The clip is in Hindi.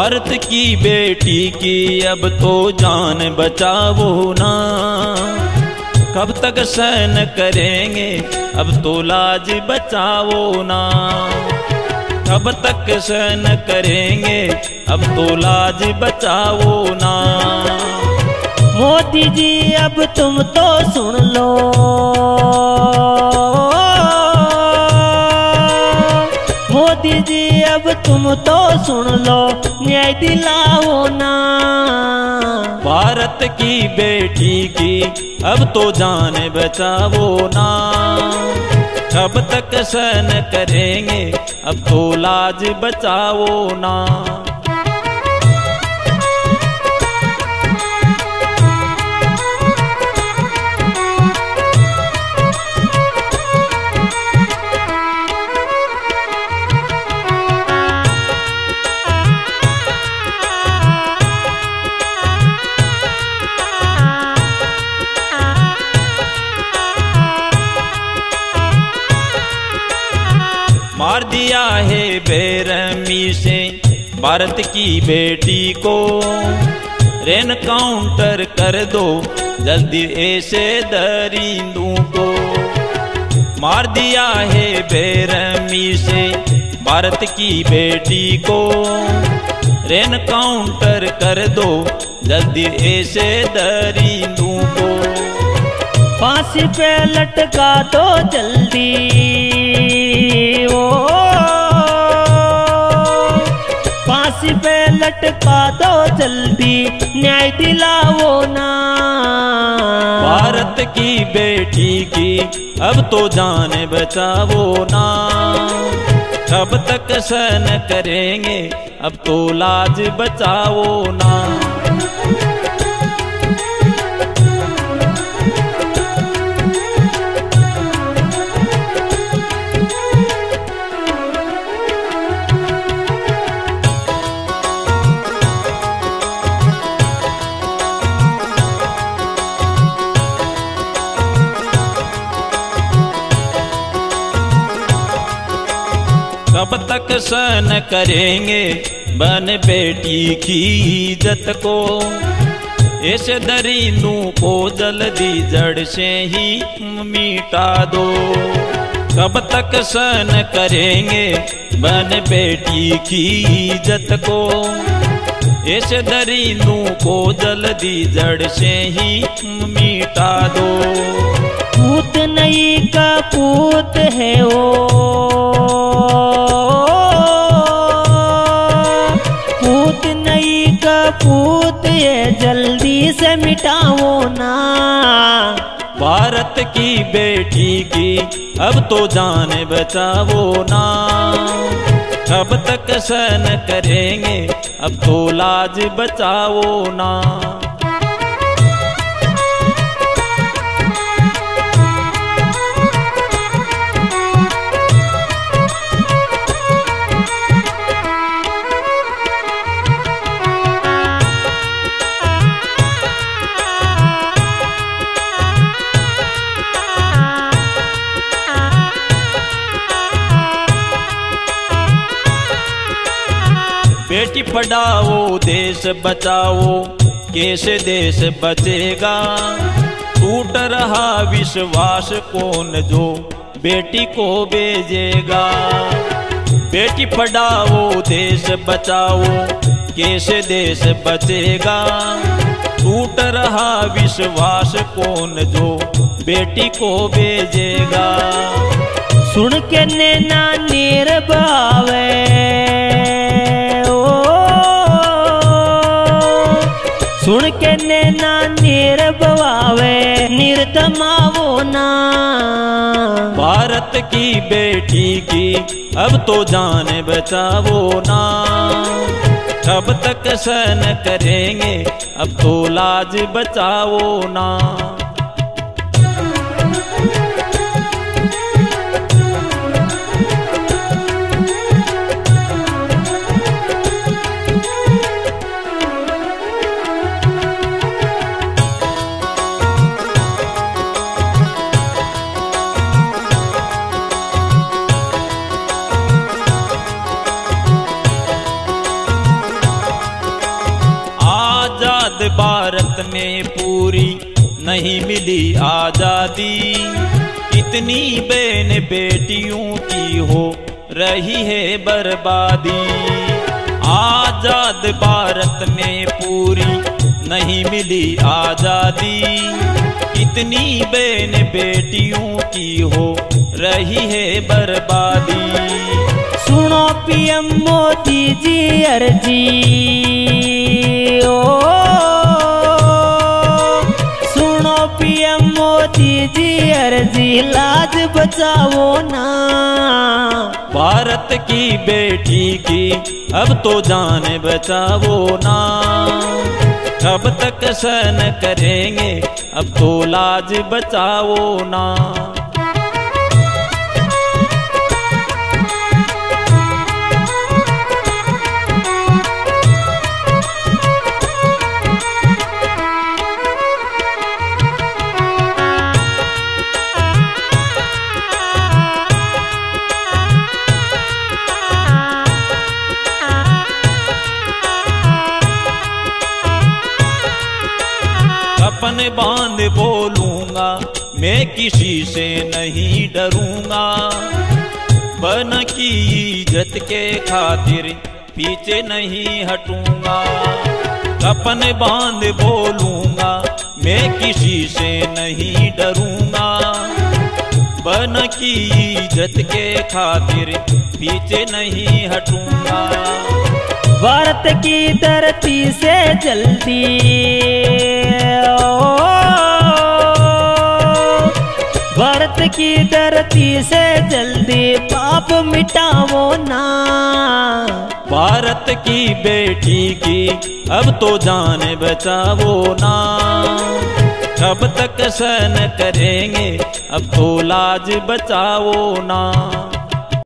भारत की बेटी की अब तो जान बचावो ना। कब तक सहन करेंगे, अब तो लाज बचावो ना। कब तक सहन करेंगे, अब तो लाज बचावो ना। मोदी जी, अब तुम तो सुन लो। मोदी जी, अब तुम तो सुन लो। दिलाओ ना। भारत की बेटी की अब तो जान बचाओ ना। कब तक सहन करेंगे, अब तो लाज बचाओ ना। दिया है बेरमी से भारत की बेटी को। रेन काउंटर कर दो, जल्दी ऐसे दरिंदू को। मार दिया है बेरहमी से भारत की बेटी को। रेन काउंटर कर दो, जल्दी ऐसे दरिंदू को। फांसी पे लटका दो जल्दी। ओ फांसी पे लटका दो जल्दी। न्याय दिलाओ ना। भारत की बेटी की अब तो जान बचाओ ना। कब तक सहन करेंगे, अब तो लाज बचाओ ना। कब तक सहन करेंगे। बन बेटी की इज़्ज़त को। ऐसे दरीनू को जल्दी जड़ से ही मिटा दो। कब तक सहन करेंगे। बन बेटी की इज़्ज़त को। ऐसे दरीनू को जल्दी जड़ से ही मिटा दो। पूत नहीं का पूत है ओ। नहीं ये जल्दी से मिटाओ ना। भारत की बेटी की अब तो जान बचाओ ना। अब तक सहन करेंगे, अब तो लाज बचाओ ना। बेटी पढ़ाओ, देश बचाओ, कैसे देश बचेगा? टूट रहा विश्वास कौन जो बेटी को भेजेगा? बेटी पढ़ाओ, देश बचाओ, कैसे देश बचेगा? टूट रहा विश्वास कौन जो बेटी को भेजेगा? सुन के नैना नीर निर्तमावो ना। भारत की बेटी की अब तो जान बचावो ना। कब तक सहन करेंगे, अब तो लाज बचाओ ना। पूरी नहीं मिली आज़ादी। कितनी बहन बेटियों की हो रही है बर्बादी। आज़ाद भारत में पूरी नहीं मिली आज़ादी। कितनी बहन बेटियों की हो रही है बर्बादी। सुनो पीएम मोदी जी अर्जी। अर्जी, लाज बचाओ ना। भारत की बेटी की अब तो जान बचाओ ना। कब तक सहन करेंगे, अब तो लाज बचाओ ना। अपन बाँध बोलूँगा। मैं किसी से नहीं डरूँगा। बन की इज़्ज़त के खातिर पीछे नहीं हटूँगा। अपन बाँध बोलूँगा, मैं किसी से नहीं डरूँगा। बन की इज़्ज़त के खातिर पीछे नहीं हटूँगा। भारत की धरती से जल्दी भारत की धरती से जल्दी पाप मिटाओ ना। भारत की बेटी की अब तो जान बचावो ना। कब तक सहन करेंगे, अब तो लाज बचाओ ना।